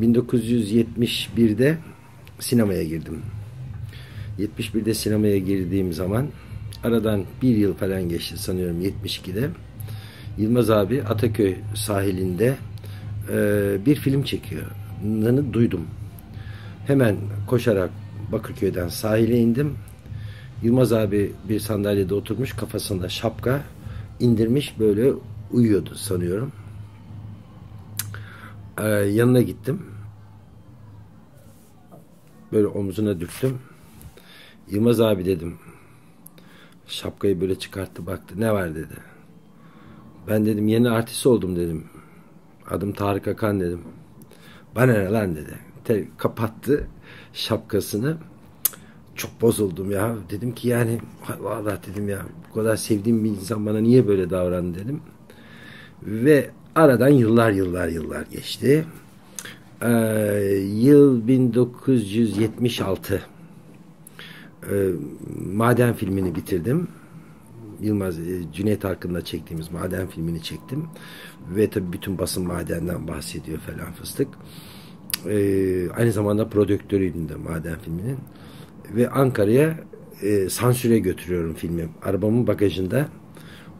1971'de sinemaya girdim. 71'de sinemaya girdiğim zaman aradan bir yıl falan geçti sanıyorum 72'de. Yılmaz abi Ataköy sahilinde e, bir film çekiyor. duydum. Hemen koşarak Bakırköy'den sahile indim. Yılmaz abi bir sandalyede oturmuş kafasında şapka indirmiş böyle uyuyordu sanıyorum. Ee, yanına gittim. Böyle omzuna dürttüm. Yılmaz abi dedim. Şapkayı böyle çıkarttı baktı. Ne var dedi. Ben dedim yeni artist oldum dedim. Adım Tarık Akan dedim. Bana ne lan dedi. Te kapattı şapkasını. Çok bozuldum ya. Dedim ki yani vallahi dedim ya bu kadar sevdiğim bir insan bana niye böyle davrandı dedim. Ve aradan yıllar yıllar yıllar geçti. Ee, yıl 1976. Ee, Maden filmini bitirdim. Yılmaz e, Cüneyt Arkın'la çektiğimiz Maden filmini çektim. Ve tabii bütün basın madenden bahsediyor falan fıstık. Ee, aynı zamanda prodüktörüydüm de Maden filminin. Ve Ankara'ya e, sansüre götürüyorum filmi. Arabamın bagajında.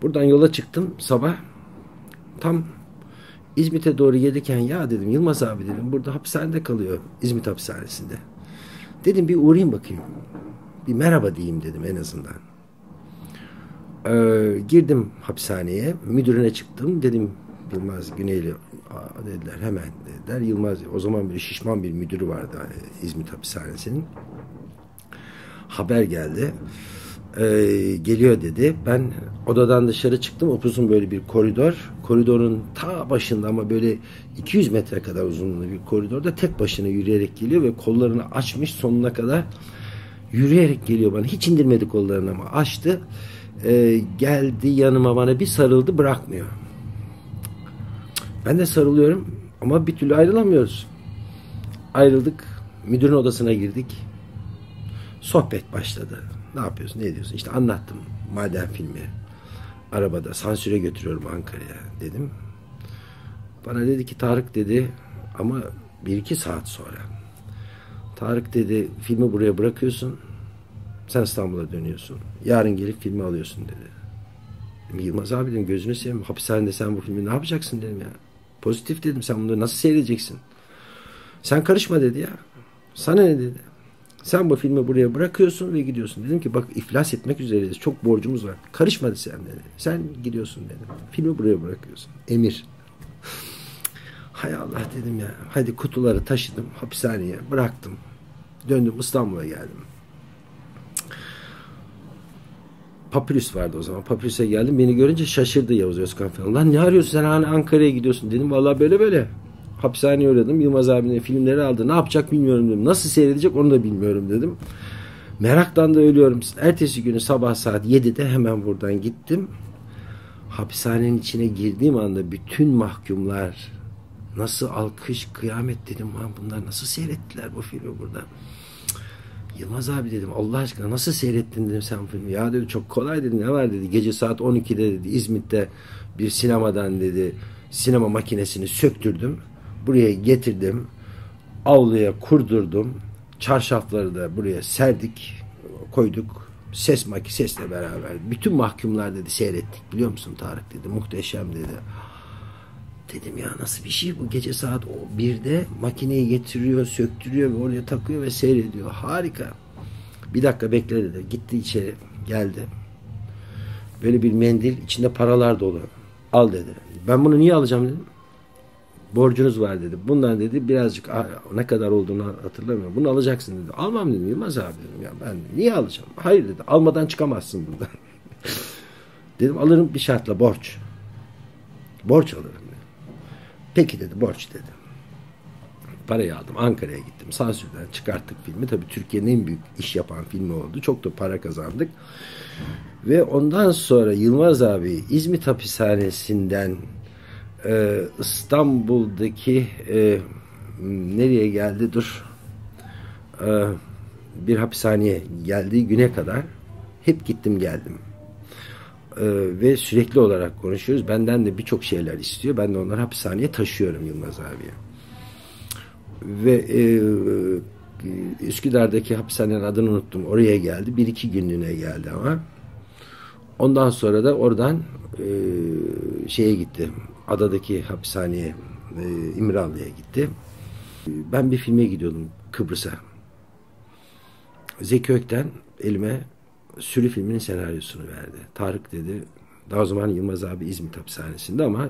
Buradan yola çıktım sabah. Tam İzmit'e doğru gelirken ya dedim Yılmaz abi dedim burada hapishanede kalıyor İzmit hapishanesinde. Dedim bir uğrayayım bakayım. Bir merhaba diyeyim dedim en azından. Ee, girdim hapishaneye. Müdürüne çıktım. Dedim Yılmaz Güneyli Aa, dediler hemen dediler. Yılmaz o zaman bir şişman bir müdürü vardı hani İzmit hapishanesinin. Haber geldi. Ee, geliyor dedi. Ben odadan dışarı çıktım. Upuzun böyle bir koridor. Koridorun ta başında ama böyle 200 metre kadar uzunluğunda bir koridorda tek başına yürüyerek geliyor ve kollarını açmış sonuna kadar yürüyerek geliyor bana. Hiç indirmedi kollarını ama açtı. Ee, geldi yanıma bana bir sarıldı bırakmıyor. Ben de sarılıyorum ama bir türlü ayrılamıyoruz. Ayrıldık. Müdürün odasına girdik. Sohbet başladı. Ne yapıyorsun, ne ediyorsun? İşte anlattım maden filmi. Arabada sansüre götürüyorum Ankara'ya dedim. Bana dedi ki Tarık dedi ama bir iki saat sonra. Tarık dedi filmi buraya bırakıyorsun. Sen İstanbul'a dönüyorsun. Yarın gelip filmi alıyorsun dedi. Yılmaz abi dedim gözünü seveyim. Hapishanede sen bu filmi ne yapacaksın dedim ya. Pozitif dedim sen bunları nasıl seyredeceksin? Sen karışma dedi ya. Sana ne dedi? Sen bu filmi buraya bırakıyorsun ve gidiyorsun. Dedim ki bak iflas etmek üzereyiz. Çok borcumuz var. Karışmadı sen dedi. Sen gidiyorsun dedim. Filmi buraya bırakıyorsun. Emir. Hay Allah dedim ya. Hadi kutuları taşıdım hapishaneye bıraktım. Döndüm İstanbul'a geldim. Papyrus vardı o zaman. Papyrus'a geldim. Beni görünce şaşırdı Yavuz Özkan falan. Lan ne arıyorsun sen hani Ankara'ya gidiyorsun dedim. Vallahi böyle böyle. Hapishaneye uğradım. Yılmaz abinin filmleri aldı. Ne yapacak bilmiyorum dedim. Nasıl seyredecek onu da bilmiyorum dedim. Meraktan da ölüyorum. Ertesi günü sabah saat 7'de hemen buradan gittim. Hapishanenin içine girdiğim anda bütün mahkumlar nasıl alkış, kıyamet dedim. Bunlar nasıl seyrettiler bu filmi burada. Yılmaz abi dedim Allah aşkına nasıl seyrettin dedim sen filmi. Ya dedi çok kolay dedi ne var dedi. Gece saat 12'de dedi İzmit'te bir sinemadan dedi sinema makinesini söktürdüm. Buraya getirdim. Avluya kurdurdum. Çarşafları da buraya serdik. Koyduk. Ses maki sesle beraber. Bütün mahkumlar dedi seyrettik. Biliyor musun Tarık dedi. Muhteşem dedi. Dedim ya nasıl bir şey bu gece saat 1'de makineyi getiriyor, söktürüyor ve oraya takıyor ve seyrediyor. Harika. Bir dakika bekle dedi. Gitti içeri geldi. Böyle bir mendil içinde paralar dolu. Al dedi. Ben bunu niye alacağım dedim. Borcunuz var dedi. Bundan dedi birazcık ne kadar olduğunu hatırlamıyorum. Bunu alacaksın dedi. Almam dedim. Yılmaz abi dedim. Ya ben niye alacağım? Hayır dedi. Almadan çıkamazsın buradan. dedim alırım bir şartla borç. Borç alırım. Peki dedi borç dedi. Parayı aldım Ankara'ya gittim. Sansürden çıkarttık filmi. Tabii Türkiye'nin en büyük iş yapan filmi oldu. Çok da para kazandık. Ve ondan sonra Yılmaz abi İzmit hapishanesinden e, İstanbul'daki e, nereye geldi dur e, bir hapishaneye geldiği güne kadar hep gittim geldim e, ve sürekli olarak konuşuyoruz. Benden de birçok şeyler istiyor. Ben de onları hapishaneye taşıyorum Yılmaz abiye. Ve e, Üsküdar'daki hapishanenin adını unuttum. Oraya geldi. Bir iki günlüğüne geldi ama. Ondan sonra da oradan e, şeye gitti. Adadaki hapishaneye e, İmralı'ya gitti. Ben bir filme gidiyordum Kıbrıs'a. Zeki Ökten elime Sürü filminin senaryosunu verdi. Tarık dedi. Daha o zaman Yılmaz abi İzmit hapishanesinde ama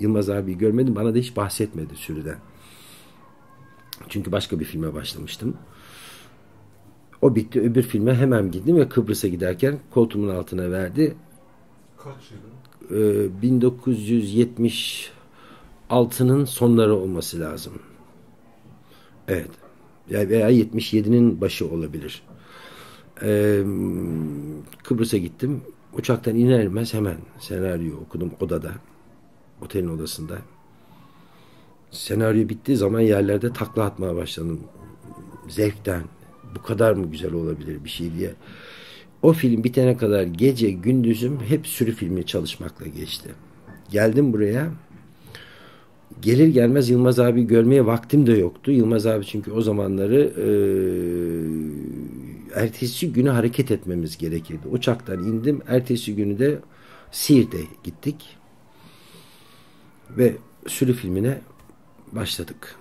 Yılmaz abi görmedim. Bana da hiç bahsetmedi Sürü'den. Çünkü başka bir filme başlamıştım. O bitti. Öbür filme hemen gittim ve Kıbrıs'a giderken koltuğumun altına verdi. Kaç yılı? Ee, 1976'nın sonları olması lazım. Evet. Veya 77'nin başı olabilir. Ee, Kıbrıs'a gittim. Uçaktan iner inmez hemen senaryo okudum odada. Otelin odasında. Senaryo bittiği zaman yerlerde takla atmaya başladım. Zevkten. Bu kadar mı güzel olabilir bir şey diye. O film bitene kadar gece gündüzüm hep sürü filmi çalışmakla geçti. Geldim buraya. Gelir gelmez Yılmaz abi görmeye vaktim de yoktu. Yılmaz abi çünkü o zamanları e, ertesi günü hareket etmemiz gerekirdi. Uçaktan indim. Ertesi günü de Siirt'e gittik. Ve sürü filmine başladık.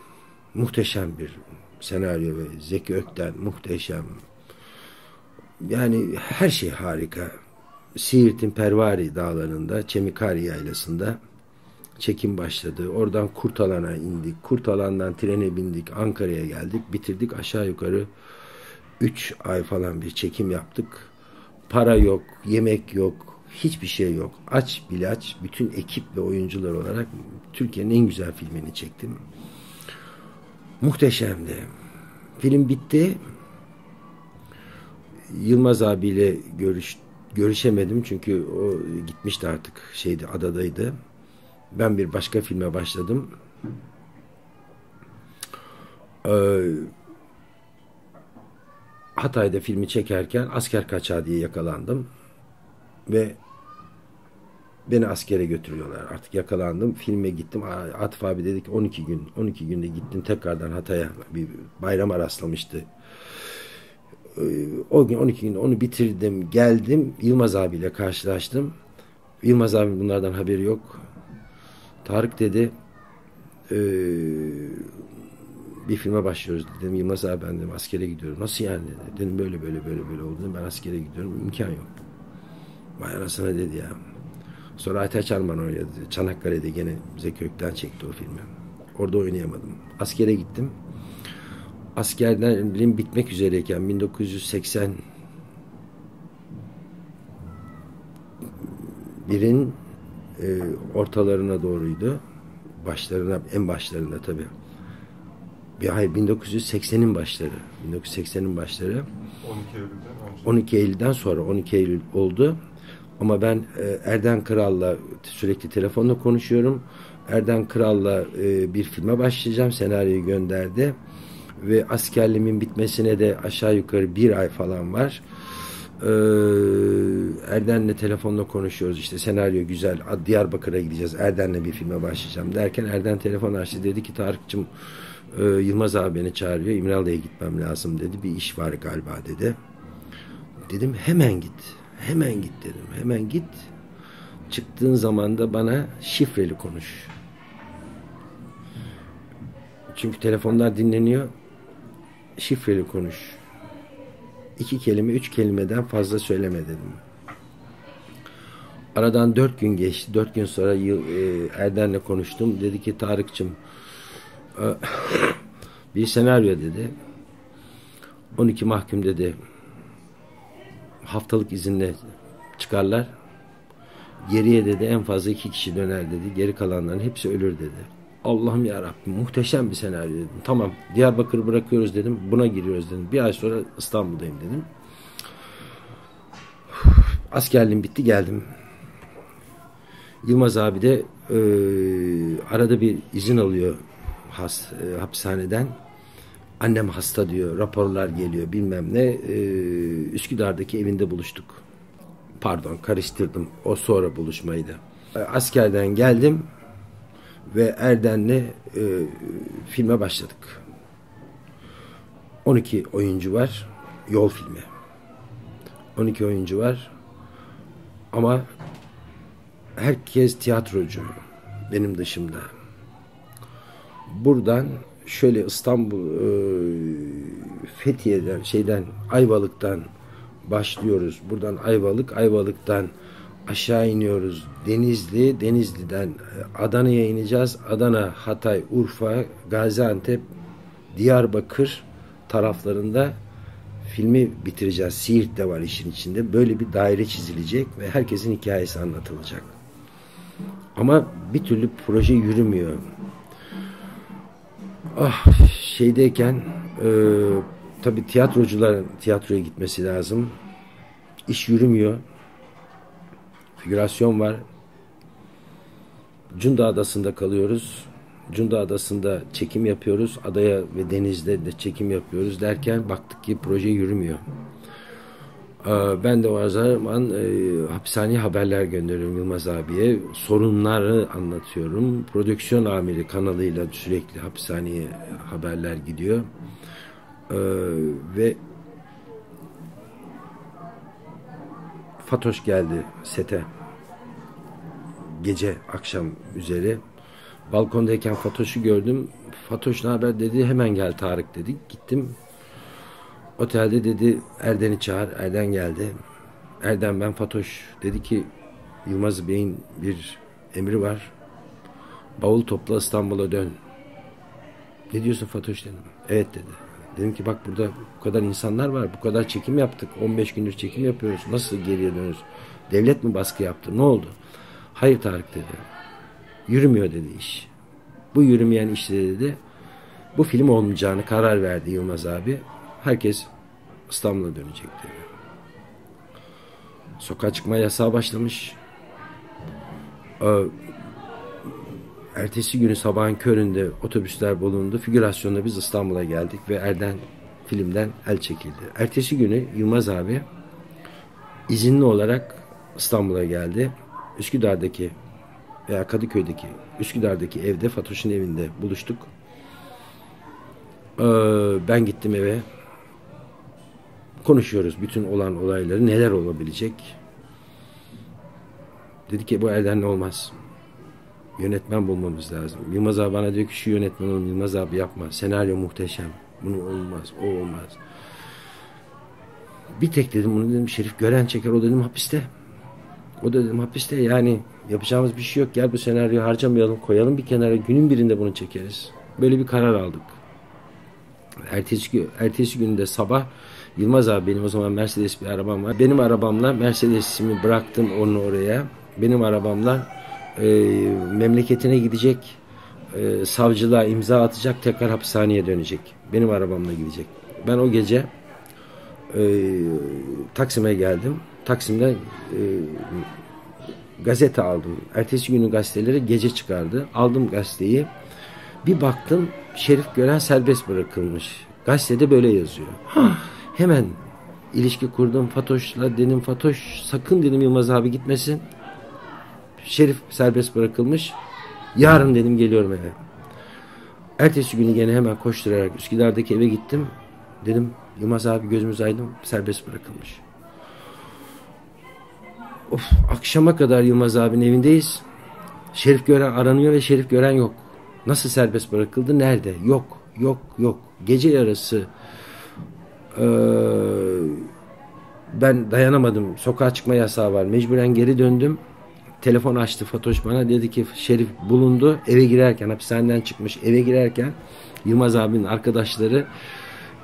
Muhteşem bir senaryo ve Zeki Ökten muhteşem. Yani her şey harika. Siirt'in Pervari dağlarında, Çemikari yaylasında çekim başladı. Oradan Kurtalan'a indik. Kurtalan'dan trene bindik. Ankara'ya geldik. Bitirdik aşağı yukarı 3 ay falan bir çekim yaptık. Para yok, yemek yok, hiçbir şey yok. Aç bilaç bütün ekip ve oyuncular olarak Türkiye'nin en güzel filmini çektim. Muhteşemdi. Film bitti. Yılmaz abiyle görüş, görüşemedim çünkü o gitmişti artık şeydi adadaydı. Ben bir başka filme başladım. Ee, Hatay'da filmi çekerken asker kaçağı diye yakalandım. Ve beni askere götürüyorlar. Artık yakalandım. Filme gittim. Atıf abi dedi ki 12 gün. 12 günde gittim tekrardan Hatay'a. Bir bayrama rastlamıştı. O gün 12 gün onu bitirdim. Geldim. Yılmaz abiyle karşılaştım. Yılmaz abi bunlardan haberi yok. Tarık dedi ee, bir filme başlıyoruz dedim. Yılmaz abi ben dedim askere gidiyorum. Nasıl yani dedi. Dedim böyle böyle böyle böyle oldu. Ben askere gidiyorum. İmkan yok. Vay anasına dedi ya. Sonra Aytaç Arman oynadı. Çanakkale'de gene Zeki Ökten çekti o filmi. Orada oynayamadım. Askere gittim. Askerden bilim bitmek üzereyken 1980 birin e, ortalarına doğruydu. Başlarına, en başlarında tabii. Bir hayır 1980'in başları. 1980'in başları. 12 Eylül'den önce. 12 Eylül'den sonra 12 Eylül oldu. Ama ben e, Erden Kral'la sürekli telefonla konuşuyorum. Erden Kral'la e, bir filme başlayacağım. Senaryoyu gönderdi. Ve askerliğimin bitmesine de aşağı yukarı bir ay falan var. Ee, Erden'le telefonla konuşuyoruz. İşte senaryo güzel Diyarbakır'a gideceğiz Erden'le bir filme başlayacağım derken Erden telefon açtı. Dedi ki Tarık'cığım e, Yılmaz abi beni çağırıyor İmralı'ya gitmem lazım dedi. Bir iş var galiba dedi. Dedim hemen git hemen git dedim. Hemen git çıktığın zaman da bana şifreli konuş. Çünkü telefonlar dinleniyor şifreli konuş iki kelime, üç kelimeden fazla söyleme dedim. Aradan dört gün geçti. Dört gün sonra e, Erden'le konuştum. Dedi ki Tarık'cığım e, bir senaryo dedi. 12 mahkum dedi. Haftalık izinle çıkarlar. Geriye dedi en fazla iki kişi döner dedi. Geri kalanların hepsi ölür dedi. Allah'ım ya Rabbim muhteşem bir senaryo dedim. Tamam Diyarbakır'ı bırakıyoruz dedim. Buna giriyoruz dedim. Bir ay sonra İstanbul'dayım dedim. Askerliğim bitti geldim. Yılmaz abi de e, arada bir izin alıyor has, e, hapishaneden. Annem hasta diyor. Raporlar geliyor bilmem ne. E, Üsküdar'daki evinde buluştuk. Pardon karıştırdım. O sonra buluşmaydı. E, askerden geldim ve Erden'le e, filme başladık. 12 oyuncu var. Yol filmi. 12 oyuncu var. Ama herkes tiyatrocu. Benim dışımda. Buradan şöyle İstanbul e, Fethiye'den şeyden Ayvalık'tan başlıyoruz. Buradan Ayvalık, Ayvalık'tan aşağı iniyoruz. Denizli, Denizli'den e, Adana'ya ineceğiz. Adana, Hatay, Urfa, Gaziantep, Diyarbakır taraflarında filmi bitireceğiz. Siirt de var işin içinde. Böyle bir daire çizilecek ve herkesin hikayesi anlatılacak. Ama bir türlü proje yürümüyor. Ah şeydeyken e, tabi tiyatrocular tiyatroya gitmesi lazım. İş yürümüyor. Figürasyon var. Cunda Adası'nda kalıyoruz. Cunda Adası'nda çekim yapıyoruz. Adaya ve denizde de çekim yapıyoruz derken baktık ki proje yürümüyor. Ee, ben de o zaman e, hapishaneye haberler gönderiyorum Yılmaz abiye. Sorunları anlatıyorum. Prodüksiyon amiri kanalıyla sürekli hapishaneye haberler gidiyor. Ee, ve Fatoş geldi sete. Gece akşam üzeri. Balkondayken Fatoş'u gördüm. Fatoş ne haber dedi. Hemen gel Tarık dedi. Gittim. Otelde dedi Erden'i çağır. Erden geldi. Erden ben Fatoş. Dedi ki Yılmaz Bey'in bir emri var. Bavul topla İstanbul'a dön. Ne diyorsun Fatoş dedim. Evet dedi. Dedim ki bak burada bu kadar insanlar var. Bu kadar çekim yaptık. 15 gündür çekim yapıyoruz. Nasıl geriye dönüyoruz? Devlet mi baskı yaptı? Ne oldu? Hayır Tarık dedi. Yürümüyor dedi iş. Bu yürümeyen işte dedi. Bu film olmayacağını karar verdi Yılmaz abi. Herkes İstanbul'a dönecek dedi. Sokağa çıkma yasağı başlamış. Ee, ertesi günü sabahın köründe otobüsler bulundu. Figürasyonda biz İstanbul'a geldik ve Erden filmden el çekildi. Ertesi günü Yılmaz abi izinli olarak İstanbul'a geldi. Üsküdar'daki veya Kadıköy'deki Üsküdar'daki evde Fatoş'un evinde buluştuk. Ee, ben gittim eve. Konuşuyoruz bütün olan olayları neler olabilecek. Dedi ki bu Erden'le olmaz. Yönetmen bulmamız lazım. Yılmaz abi bana diyor ki şu yönetmen olun. Yılmaz abi yapma. Senaryo muhteşem. Bunu olmaz. O olmaz. Bir tek dedim bunu dedim Şerif Gören çeker. O dedim hapiste. O da dedim hapiste yani yapacağımız bir şey yok. Gel bu senaryoyu harcamayalım koyalım bir kenara. Günün birinde bunu çekeriz. Böyle bir karar aldık. Ertesi, gün, ertesi günde sabah Yılmaz abi benim o zaman Mercedes bir arabam var. Benim arabamla Mercedes'imi bıraktım onu oraya. Benim arabamla e, memleketine gidecek. E, savcılığa imza atacak. Tekrar hapishaneye dönecek. Benim arabamla gidecek. Ben o gece e, Taksim'e geldim. Taksim'de e, gazete aldım. Ertesi günün gazeteleri gece çıkardı. Aldım gazeteyi. Bir baktım Şerif Gören serbest bırakılmış. Gazetede böyle yazıyor. Hemen ilişki kurdum Fatoş'la dedim Fatoş sakın dedim Yılmaz abi gitmesin. Şerif serbest bırakılmış. Yarın dedim geliyorum eve. Ertesi günü gene hemen koşturarak Üsküdar'daki eve gittim. Dedim Yılmaz abi gözümüz aydın serbest bırakılmış. Of, akşama kadar Yılmaz abinin evindeyiz. Şerif Gören aranıyor ve Şerif Gören yok. Nasıl serbest bırakıldı? Nerede? Yok, yok, yok. Gece yarısı ee, ben dayanamadım. Sokağa çıkma yasağı var. Mecburen geri döndüm. Telefon açtı Fatoş bana. Dedi ki Şerif bulundu. Eve girerken, hapishaneden çıkmış eve girerken Yılmaz abinin arkadaşları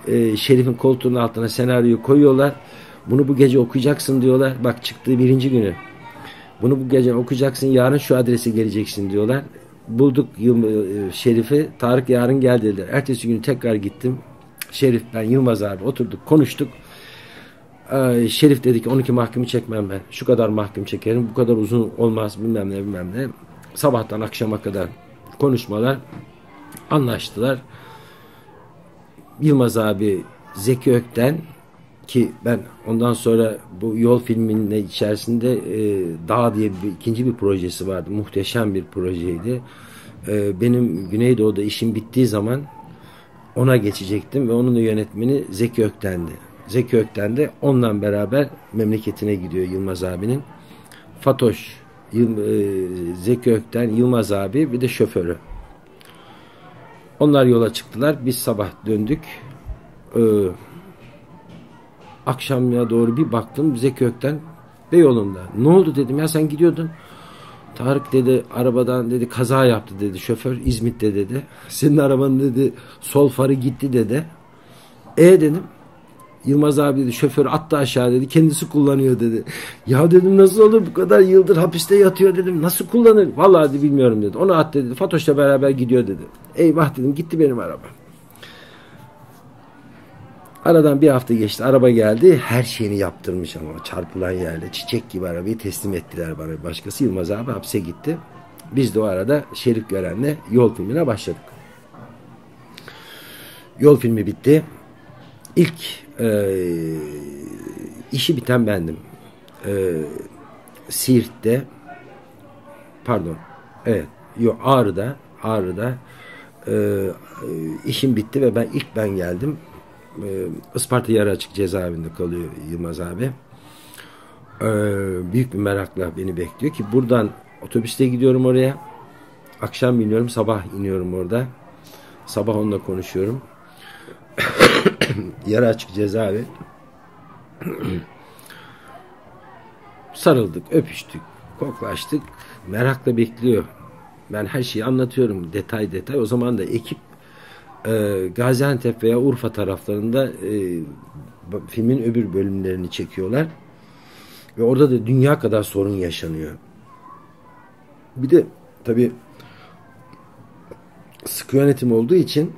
e, Şerif'in koltuğunun altına senaryoyu koyuyorlar. Bunu bu gece okuyacaksın diyorlar. Bak çıktığı birinci günü. Bunu bu gece okuyacaksın. Yarın şu adrese geleceksin diyorlar. Bulduk e, Şerif'i. Tarık yarın gel dediler. Ertesi günü tekrar gittim. Şerif ben Yılmaz abi oturduk konuştuk. Şerif dedi ki 12 mahkumu çekmem ben. Şu kadar mahkum çekerim. Bu kadar uzun olmaz bilmem ne bilmem ne. Sabahtan akşama kadar konuşmalar anlaştılar. Yılmaz abi Zeki Ökten ki ben ondan sonra bu yol filminin içerisinde e, Dağ diye bir, ikinci bir projesi vardı. Muhteşem bir projeydi. E, benim Güneydoğu'da işim bittiği zaman ona geçecektim ve onun da yönetmeni Zeki Ökten'di. Zeki Ökten de onunla beraber memleketine gidiyor Yılmaz abinin. Fatoş, Yıl, e, Zeki Ökten, Yılmaz abi bir de şoförü. Onlar yola çıktılar. Biz sabah döndük. Ee, akşamya doğru bir baktım Zeki Ökten Beyoğlu'nda. Ne oldu dedim ya sen gidiyordun. Tarık dedi arabadan dedi kaza yaptı dedi şoför İzmit'te dedi. Senin arabanın dedi sol farı gitti dedi. E dedim. Yılmaz abi dedi şoför attı aşağı dedi kendisi kullanıyor dedi. Ya dedim nasıl olur bu kadar yıldır hapiste yatıyor dedim nasıl kullanır? Vallahi dedi, bilmiyorum dedi. Onu at dedi. Fatoş'la beraber gidiyor dedi. Eyvah dedim gitti benim araba. Aradan bir hafta geçti. Araba geldi. Her şeyini yaptırmış ama çarpılan yerle. Çiçek gibi arabayı teslim ettiler bana. Başkası Yılmaz abi hapse gitti. Biz de o arada Şerif Gören'le yol filmine başladık. Yol filmi bitti. İlk e, işi biten bendim. E, Siirt'te pardon evet yok Ağrı'da Ağrı'da e, işim bitti ve ben ilk ben geldim. E, Isparta yarı açık cezaevinde kalıyor Yılmaz abi. E, büyük bir merakla beni bekliyor ki buradan otobüste gidiyorum oraya. Akşam biniyorum sabah iniyorum orada. Sabah onunla konuşuyorum. yarı açık cezaevi. Sarıldık, öpüştük, koklaştık. Merakla bekliyor. Ben her şeyi anlatıyorum detay detay. O zaman da ekip e, Gaziantep veya Urfa taraflarında e, filmin öbür bölümlerini çekiyorlar. Ve orada da dünya kadar sorun yaşanıyor. Bir de tabi sıkı yönetim olduğu için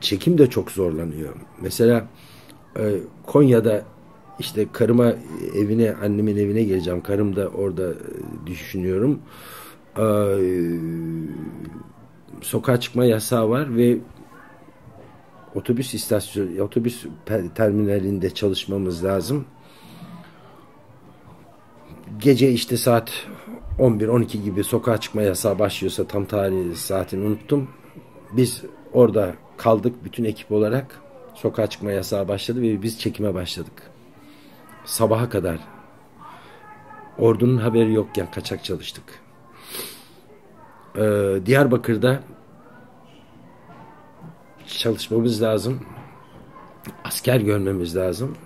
çekim de çok zorlanıyor. Mesela e, Konya'da işte karıma evine, annemin evine geleceğim. Karım da orada e, düşünüyorum. E, sokağa çıkma yasağı var ve otobüs istasyonu, otobüs terminalinde çalışmamız lazım. Gece işte saat 11-12 gibi sokağa çıkma yasağı başlıyorsa tam tarihi saatini unuttum. Biz orada kaldık bütün ekip olarak. Sokağa çıkma yasağı başladı ve biz çekime başladık. Sabaha kadar. Ordunun haberi yokken kaçak çalıştık. Ee, Diyarbakır'da çalışmamız lazım. Asker görmemiz lazım.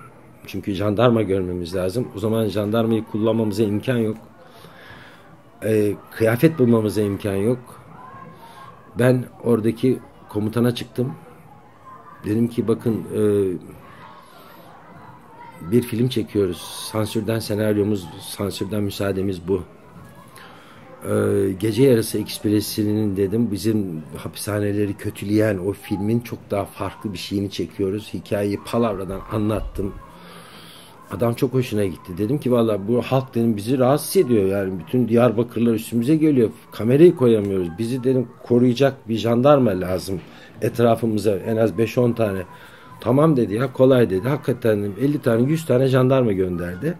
Çünkü jandarma görmemiz lazım. O zaman jandarmayı kullanmamıza imkan yok. Ee, kıyafet bulmamıza imkan yok. Ben oradaki komutana çıktım. Dedim ki bakın e, bir film çekiyoruz. Sansürden senaryomuz, sansürden müsaademiz bu. Ee, Gece Yarısı Ekspresi'nin dedim bizim hapishaneleri kötüleyen o filmin çok daha farklı bir şeyini çekiyoruz. Hikayeyi palavradan anlattım. Adam çok hoşuna gitti. Dedim ki valla bu halk dedim bizi rahatsız ediyor. Yani bütün Diyarbakırlar üstümüze geliyor. Kamerayı koyamıyoruz. Bizi dedim koruyacak bir jandarma lazım. Etrafımıza en az 5-10 tane. Tamam dedi ya kolay dedi. Hakikaten 50 tane 100 tane jandarma gönderdi.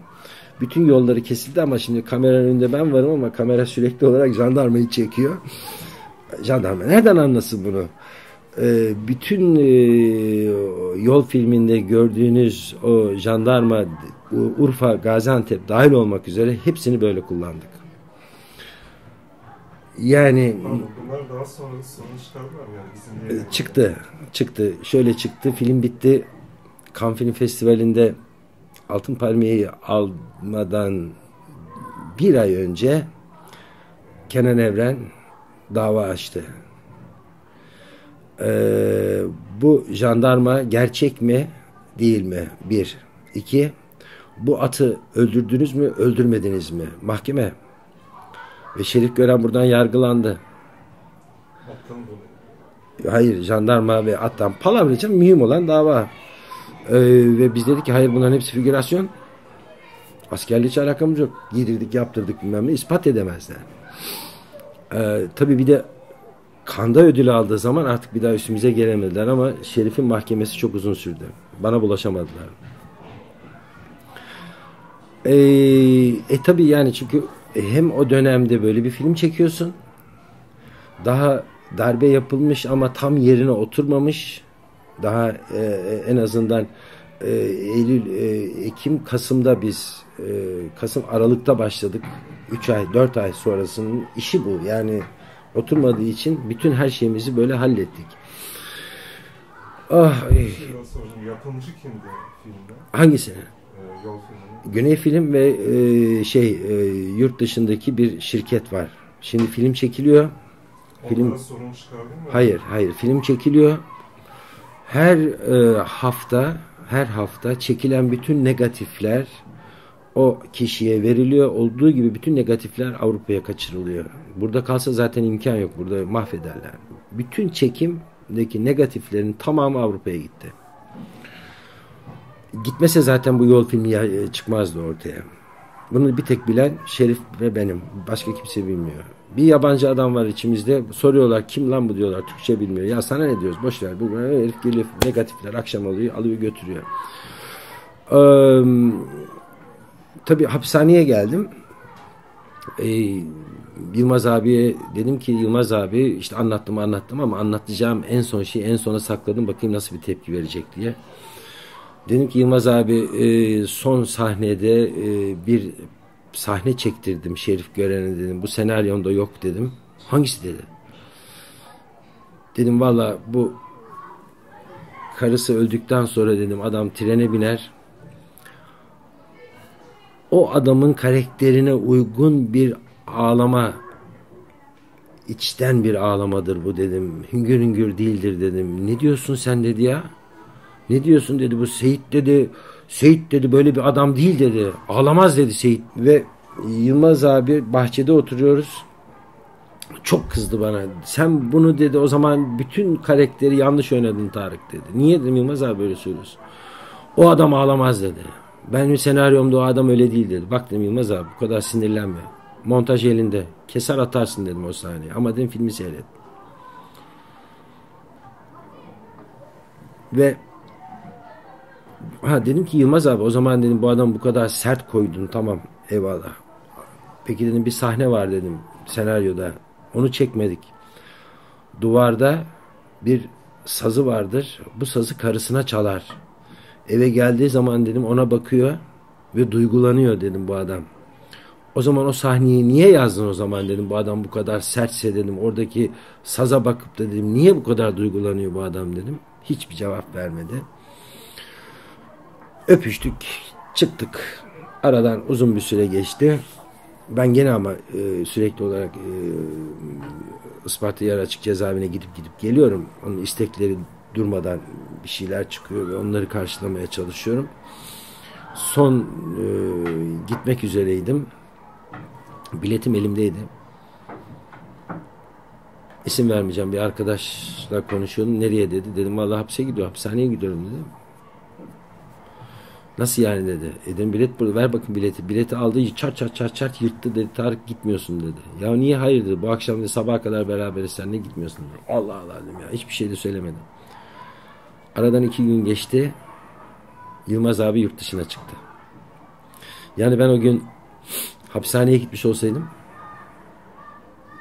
Bütün yolları kesildi ama şimdi kameranın önünde ben varım ama kamera sürekli olarak jandarmayı çekiyor. Jandarma nereden anlasın bunu? Ee, bütün e, yol filminde gördüğünüz o jandarma Urfa, Gaziantep dahil olmak üzere hepsini böyle kullandık. Yani daha sonra yani bizim çıktı. Çıktı. Şöyle çıktı. Film bitti. Cannes Film Festivali'nde Altın Palmiye'yi almadan bir ay önce Kenan Evren dava açtı. Ee, bu jandarma gerçek mi değil mi? Bir. İki. Bu atı öldürdünüz mü öldürmediniz mi? Mahkeme. Ve Şerif Gören buradan yargılandı. Hayır jandarma ve attan palavra mühim olan dava. Ee, ve biz dedik ki hayır bunların hepsi figürasyon. Askerlik hiç alakamız yok. Giydirdik yaptırdık bilmem ne ispat edemezler. Ee, tabii bir de Kanda ödülü aldığı zaman artık bir daha üstümüze gelemediler ama Şerif'in mahkemesi çok uzun sürdü. Bana bulaşamadılar. Ee, e tabii yani çünkü hem o dönemde böyle bir film çekiyorsun. Daha darbe yapılmış ama tam yerine oturmamış Daha e, e en azından e, Eylül, e, Ekim, Kasım'da biz e, Kasım Aralık'ta başladık. 3 ay, 4 ay sonrasının işi bu. Yani oturmadığı için bütün her şeyimizi böyle hallettik. Ah, şey Yapımcı kimdi filmde? Hangisini? Ee, yol. Güney Film ve e, şey e, yurt dışındaki bir şirket var. Şimdi film çekiliyor. Film sorun çıkardın mı? Hayır, hayır. Film çekiliyor. Her e, hafta her hafta çekilen bütün negatifler o kişiye veriliyor. Olduğu gibi bütün negatifler Avrupa'ya kaçırılıyor. Burada kalsa zaten imkan yok. Burada mahvederler. Bütün çekimdeki negatiflerin tamamı Avrupa'ya gitti. Gitmese zaten bu yol filmi e, çıkmazdı ortaya. Bunu bir tek bilen Şerif ve benim. Başka kimse bilmiyor. Bir yabancı adam var içimizde. Soruyorlar kim lan bu diyorlar. Türkçe bilmiyor. Ya sana ne diyoruz? Boş ver. Bu herif geliyor negatifler akşam oluyor. Alıyor götürüyor. Ee, tabii hapishaneye geldim. Ee, Yılmaz abiye dedim ki Yılmaz abi işte anlattım anlattım ama anlatacağım en son şeyi en sona sakladım. Bakayım nasıl bir tepki verecek diye. Dedim ki Yılmaz abi e, son sahnede e, bir sahne çektirdim Şerif Gören'e dedim. Bu senaryonda yok dedim. Hangisi dedi. Dedim valla bu karısı öldükten sonra dedim adam trene biner. O adamın karakterine uygun bir ağlama içten bir ağlamadır bu dedim. Hüngür hüngür değildir dedim. Ne diyorsun sen dedi ya. Ne diyorsun dedi bu Seyit dedi. Seyit dedi böyle bir adam değil dedi. Ağlamaz dedi Seyit. Ve Yılmaz abi bahçede oturuyoruz. Çok kızdı bana. Sen bunu dedi o zaman bütün karakteri yanlış oynadın Tarık dedi. Niye dedim Yılmaz abi böyle söylüyorsun. O adam ağlamaz dedi. Benim senaryomda o adam öyle değil dedi. Bak dedim Yılmaz abi bu kadar sinirlenme. Montaj elinde. Keser atarsın dedim o sahneyi. Ama dedim filmi seyret. Ve ha dedim ki Yılmaz abi o zaman dedim bu adam bu kadar sert koydun tamam eyvallah. Peki dedim bir sahne var dedim senaryoda. Onu çekmedik. Duvarda bir sazı vardır. Bu sazı karısına çalar. Eve geldiği zaman dedim ona bakıyor ve duygulanıyor dedim bu adam. O zaman o sahneyi niye yazdın o zaman dedim bu adam bu kadar sertse dedim. Oradaki saza bakıp da dedim niye bu kadar duygulanıyor bu adam dedim. Hiçbir cevap vermedi. Öpüştük, çıktık. Aradan uzun bir süre geçti. Ben gene ama e, sürekli olarak e, Isparta Yer Açık Cezaevine gidip gidip geliyorum. Onun istekleri durmadan bir şeyler çıkıyor ve onları karşılamaya çalışıyorum. Son e, gitmek üzereydim. Biletim elimdeydi. İsim vermeyeceğim. Bir arkadaşla konuşuyordum. Nereye dedi. Dedim vallahi hapse gidiyor. Hapishaneye gidiyorum dedi. Nasıl yani dedi. E dedim bilet burada ver bakın bileti. Bileti aldı çart çart çart çart yırttı dedi. Tarık gitmiyorsun dedi. Ya niye hayır dedi. Bu akşam dedi sabaha kadar beraberiz sen ne gitmiyorsun dedi. Allah Allah dedim ya. Hiçbir şey de söylemedim. Aradan iki gün geçti. Yılmaz abi yurt dışına çıktı. Yani ben o gün hapishaneye gitmiş olsaydım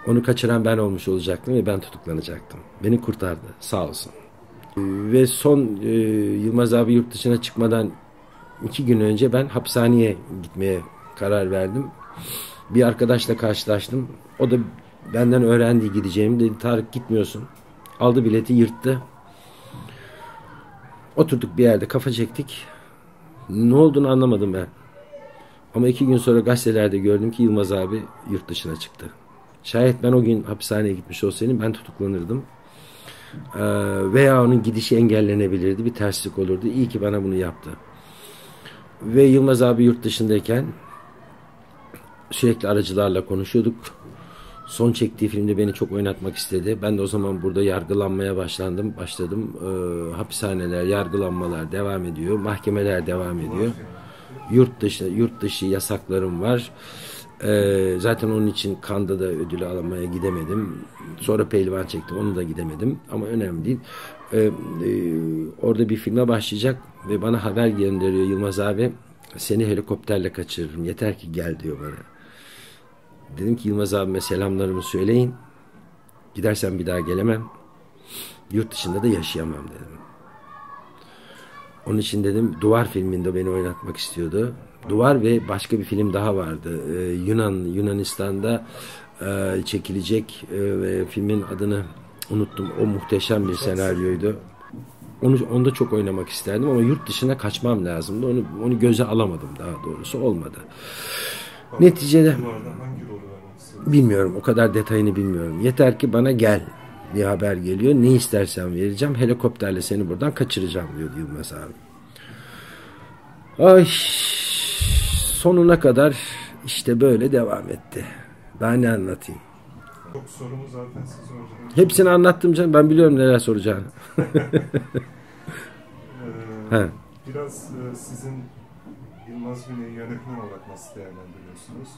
onu kaçıran ben olmuş olacaktım ve ben tutuklanacaktım. Beni kurtardı sağ olsun. Ve son e, Yılmaz abi yurt dışına çıkmadan iki gün önce ben hapishaneye gitmeye karar verdim. Bir arkadaşla karşılaştım. O da benden öğrendi gideceğimi. Dedi Tarık gitmiyorsun. Aldı bileti yırttı. Oturduk bir yerde kafa çektik. Ne olduğunu anlamadım ben. Ama iki gün sonra gazetelerde gördüm ki Yılmaz abi yurt dışına çıktı. Şayet ben o gün hapishaneye gitmiş olsaydım ben tutuklanırdım. Ee, veya onun gidişi engellenebilirdi. Bir terslik olurdu. İyi ki bana bunu yaptı. Ve Yılmaz abi yurt dışındayken sürekli aracılarla konuşuyorduk. Son çektiği filmde beni çok oynatmak istedi. Ben de o zaman burada yargılanmaya başlandım, başladım. Ee, hapishaneler, yargılanmalar devam ediyor, mahkemeler devam ediyor. Yurt dışı, yurt dışı yasaklarım var. Ee, zaten onun için Kanda da ödülü almaya gidemedim. Sonra pehlivan çektim, onu da gidemedim. Ama önemli değil. Ee, e, orada bir filme başlayacak ve bana haber gönderiyor Yılmaz abi. Seni helikopterle kaçırırım. Yeter ki gel diyor bana. Dedim ki Yılmaz abime selamlarımı söyleyin. Gidersen bir daha gelemem. Yurt dışında da yaşayamam dedim. Onun için dedim Duvar filminde beni oynatmak istiyordu. Duvar ve başka bir film daha vardı. Ee, Yunan Yunanistan'da e, çekilecek e, filmin adını unuttum. O muhteşem bir senaryoydu. Onu onda çok oynamak isterdim ama yurt dışına kaçmam lazımdı. Onu onu göze alamadım daha doğrusu olmadı. Neticede bilmiyorum o kadar detayını bilmiyorum. Yeter ki bana gel bir haber geliyor. Ne istersen vereceğim. Helikopterle seni buradan kaçıracağım diyor Yılmaz abi. Ay sonuna kadar işte böyle devam etti. Daha ne anlatayım? Çok sorumu zaten siz hocam. Hepsini anlattım canım. Ben biliyorum neler soracağını. ee, biraz e, sizin Yılmaz Güney'i yönetmen olarak nasıl değerlendiriyorsunuz?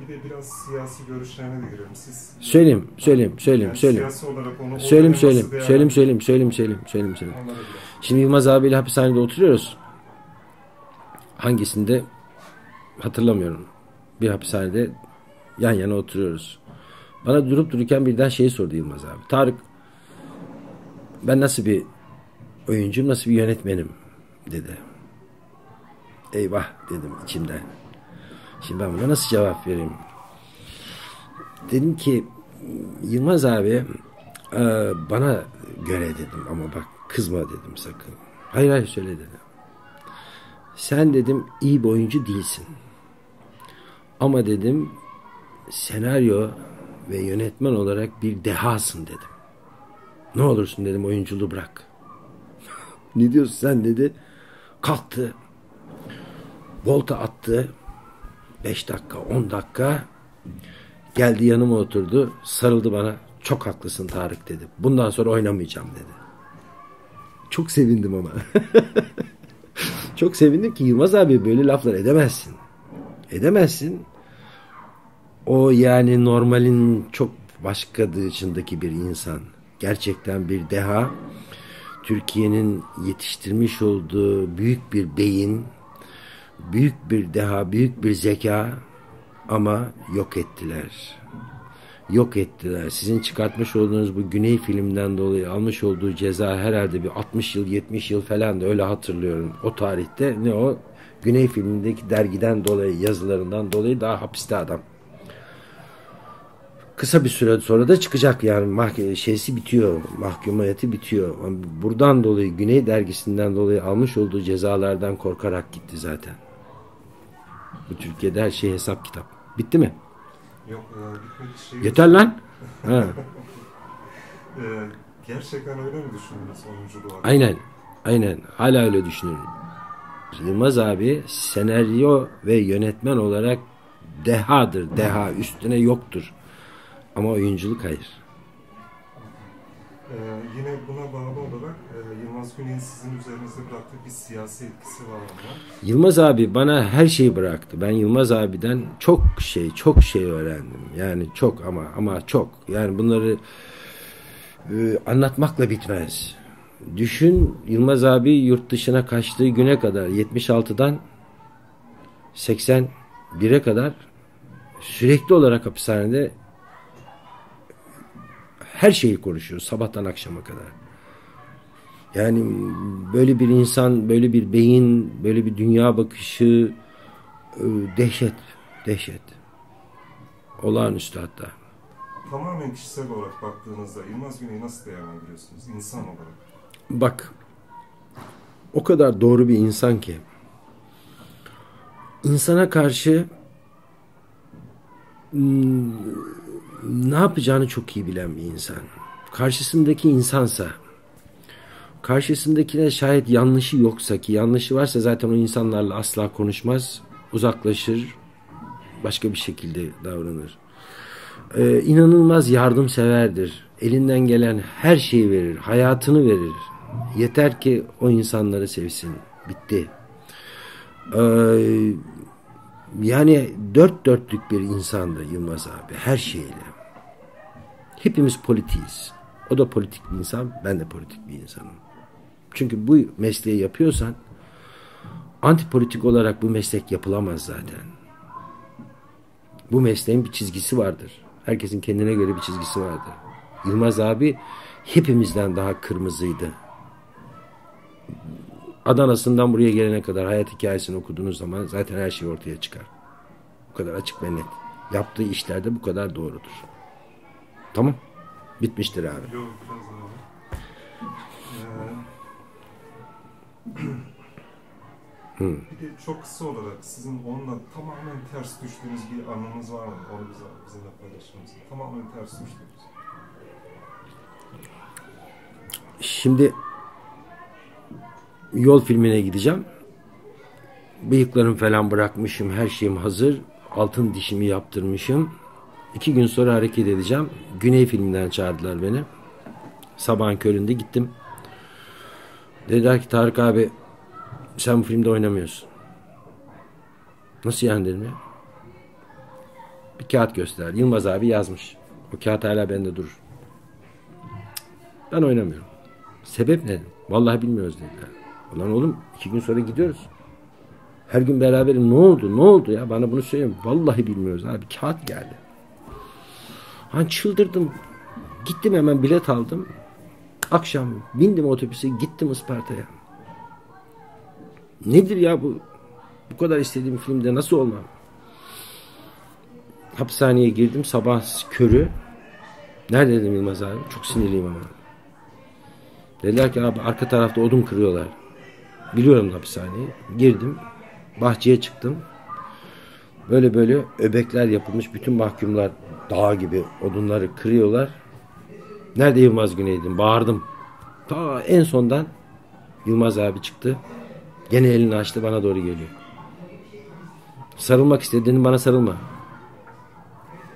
Bir de biraz siyasi görüşlerine de girelim. Siz söyleyeyim, söyleyeyim, söyleyeyim, yani söyleyeyim. Siyasi olarak onu söyleyeyim, söyleyeyim, söyleyeyim, söyleyeyim, söyleyeyim, söyleyeyim, söyleyeyim, söyleyeyim. Şimdi Yılmaz abiyle hapishanede oturuyoruz. Hangisinde hatırlamıyorum. Bir hapishanede yan yana oturuyoruz. Bana durup dururken birden şeyi sordu Yılmaz abi. Tarık ben nasıl bir oyuncuyum, nasıl bir yönetmenim dedi. Eyvah dedim içimden. Şimdi ben buna nasıl cevap vereyim? Dedim ki Yılmaz abi e, bana göre dedim ama bak kızma dedim sakın. Hayır hayır söyle dedim. Sen dedim iyi bir oyuncu değilsin. Ama dedim senaryo ve yönetmen olarak bir dehasın dedim. Ne olursun dedim oyunculuğu bırak. ne diyorsun sen dedi. Kalktı. Volta attı. Beş dakika, on dakika. Geldi yanıma oturdu. Sarıldı bana. Çok haklısın Tarık dedi. Bundan sonra oynamayacağım dedi. Çok sevindim ama. Çok sevindim ki Yılmaz abi böyle laflar edemezsin. Edemezsin. O yani normalin çok başka dışındaki bir insan. Gerçekten bir deha. Türkiye'nin yetiştirmiş olduğu büyük bir beyin, büyük bir deha, büyük bir zeka ama yok ettiler. Yok ettiler. Sizin çıkartmış olduğunuz bu Güney filmden dolayı almış olduğu ceza herhalde bir 60 yıl 70 yıl falan da öyle hatırlıyorum. O tarihte ne o? Güney filmindeki dergiden dolayı yazılarından dolayı daha hapiste adam. Kısa bir süre sonra da çıkacak yani mahkeme şeysi bitiyor. Mahkumiyeti bitiyor. Buradan dolayı Güney dergisinden dolayı almış olduğu cezalardan korkarak gitti zaten. Bu Türkiye'de her şey hesap kitap. Bitti mi? Yok e, şey. Yeter lan. Ha. E, gerçekten öyle mi düşünüyorsunuz oyunculuğu? Aynen. Aynen. Hala öyle düşünüyorum. Yılmaz abi senaryo ve yönetmen olarak dehadır. Deha. Üstüne yoktur. Ama oyunculuk hayır. Ee, yine buna bağlı olarak e, Yılmaz Güney'in sizin üzerinizde bıraktığı bir siyasi etkisi var mı? Yılmaz abi bana her şeyi bıraktı. Ben Yılmaz abiden çok şey, çok şey öğrendim. Yani çok ama ama çok. Yani bunları e, anlatmakla bitmez. Düşün Yılmaz abi yurt dışına kaçtığı güne kadar 76'dan 81'e kadar sürekli olarak hapishanede her şeyi konuşuyor sabahtan akşama kadar. Yani böyle bir insan, böyle bir beyin, böyle bir dünya bakışı e, dehşet, dehşet. Olağanüstü hatta. Tamamen kişisel olarak baktığınızda Yılmaz Güney'i nasıl değerlendiriyorsunuz insan olarak? Bak, o kadar doğru bir insan ki insana karşı hmm, ne yapacağını çok iyi bilen bir insan. Karşısındaki insansa, karşısındakine şayet yanlışı yoksa ki yanlışı varsa zaten o insanlarla asla konuşmaz, uzaklaşır, başka bir şekilde davranır. Ee, inanılmaz yardımseverdir. Elinden gelen her şeyi verir, hayatını verir. Yeter ki o insanları sevsin. Bitti. Ee, yani dört dörtlük bir insandı Yılmaz abi her şeyle. Hepimiz politiyiz. O da politik bir insan, ben de politik bir insanım. Çünkü bu mesleği yapıyorsan antipolitik olarak bu meslek yapılamaz zaten. Bu mesleğin bir çizgisi vardır. Herkesin kendine göre bir çizgisi vardır. Yılmaz abi hepimizden daha kırmızıydı. Adana'sından buraya gelene kadar hayat hikayesini okuduğunuz zaman zaten her şey ortaya çıkar. Bu kadar açık ve net. Yaptığı işlerde bu kadar doğrudur. Tamam. Bitmiştir abi. Yok biraz. Ee, bir de çok kısa olarak sizin onunla tamamen ters düştüğünüz bir anınız var mı? Onu bize, bizimle paylaşır mısınız? Tamamen ters düştüğünüz. Şimdi yol filmine gideceğim. Bıyıklarımı falan bırakmışım. Her şeyim hazır. Altın dişimi yaptırmışım. İki gün sonra hareket edeceğim. Güney filminden çağırdılar beni. Sabahın köründe gittim. Dediler ki Tarık abi sen bu filmde oynamıyorsun. Nasıl yani dedim ya. Bir kağıt göster. Yılmaz abi yazmış. O kağıt hala bende durur. Ben oynamıyorum. Sebep ne? Vallahi bilmiyoruz dediler. Ulan oğlum iki gün sonra gidiyoruz. Her gün beraberim. Ne oldu? Ne oldu ya? Bana bunu söyleyin. Vallahi bilmiyoruz abi. Kağıt geldi. Hani çıldırdım. Gittim hemen bilet aldım. Akşam bindim otobüse gittim Isparta'ya. Nedir ya bu? Bu kadar istediğim filmde nasıl olmam? Hapishaneye girdim sabah körü. Nerede dedim Yılmaz abi? Çok sinirliyim ama. Dediler ki abi arka tarafta odun kırıyorlar. Biliyorum hapishaneyi. Girdim. Bahçeye çıktım. Böyle böyle öbekler yapılmış. Bütün mahkumlar dağ gibi odunları kırıyorlar. Nerede Yılmaz Güney'dim? Bağırdım. Ta en sondan Yılmaz abi çıktı. Gene elini açtı bana doğru geliyor. Sarılmak istediğini bana sarılma.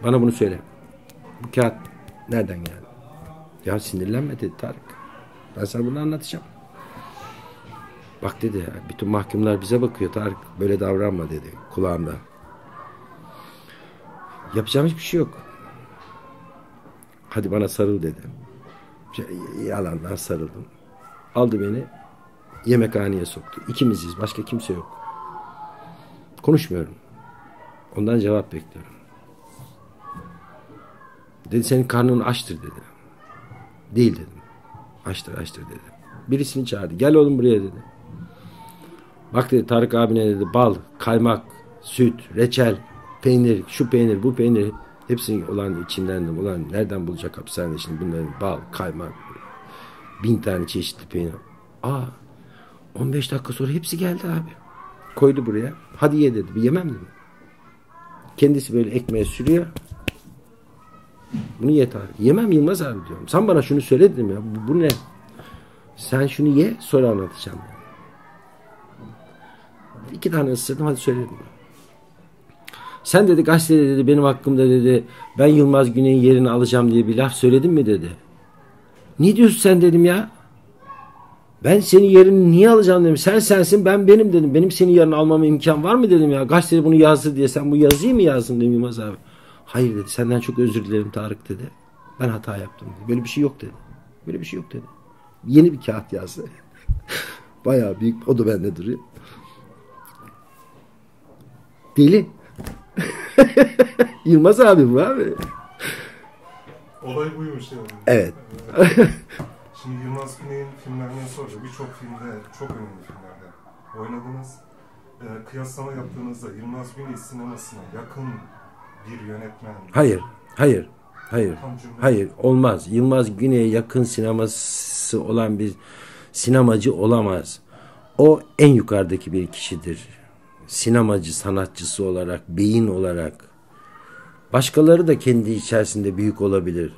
Bana bunu söyle. Bu kağıt nereden geldi? Ya sinirlenme dedi Tarık. Ben sana bunu anlatacağım. Bak dedi bütün mahkumlar bize bakıyor Tarık böyle davranma dedi kulağımda. Yapacağım hiçbir şey yok. Hadi bana sarıl dedi. Şey, yalandan sarıldım. Aldı beni yemekhaneye soktu. İkimiziz başka kimse yok. Konuşmuyorum. Ondan cevap bekliyorum. Dedi senin karnın açtır dedi. Değil dedim. Açtır açtır dedi. Birisini çağırdı. Gel oğlum buraya dedi. Bak dedi Tarık abine dedi bal, kaymak, süt, reçel, peynir, şu peynir, bu peynir hepsini olan içindendim. Ulan nereden bulacak hapishanede şimdi bunların bal, kaymak, bin tane çeşitli peynir. Aa 15 dakika sonra hepsi geldi abi. Koydu buraya. Hadi ye dedi. Bir yemem dedi. Kendisi böyle ekmeğe sürüyor. Bunu ye Tarık. Yemem Yılmaz abi diyorum. Sen bana şunu söyle dedim ya. Bu, bu ne? Sen şunu ye sonra anlatacağım. İki tane ısırdım hadi söyledim. Sen dedi gazetede dedi benim hakkımda dedi ben Yılmaz Güney'in yerini alacağım diye bir laf söyledin mi dedi. Ne diyorsun sen dedim ya. Ben senin yerini niye alacağım dedim. Sen sensin ben benim dedim. Benim senin yerini almama imkan var mı dedim ya. Gazetede bunu yazdı diye sen bu yazıyı mı yazdın dedim Yılmaz abi. Hayır dedi senden çok özür dilerim Tarık dedi. Ben hata yaptım dedi. Böyle bir şey yok dedi. Böyle bir şey yok dedi. Yeni bir kağıt yazdı. Bayağı büyük. O da bende duruyor. Deli. Yılmaz abi bu abi. Olay buymuş yani. Evet. Şimdi Yılmaz Güney'in filmlerinden sonra birçok filmde, çok önemli filmlerde oynadınız. Ee, kıyaslama yaptığınızda Yılmaz Güney sinemasına yakın bir yönetmen. Hayır, hayır, hayır, hayır olmaz. Yılmaz Güney'e yakın sineması olan bir sinemacı olamaz. O en yukarıdaki bir kişidir. Sinemacı, sanatçısı olarak, beyin olarak. Başkaları da kendi içerisinde büyük olabilir.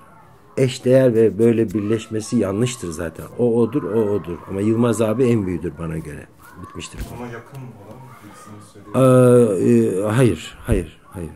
Eşdeğer ve böyle birleşmesi yanlıştır zaten. O odur, o odur. Ama Yılmaz abi en büyüğüdür bana göre. Bitmiştir. Ona yakın olan birisini söyleyeyim. Ee, e, hayır, hayır, hayır.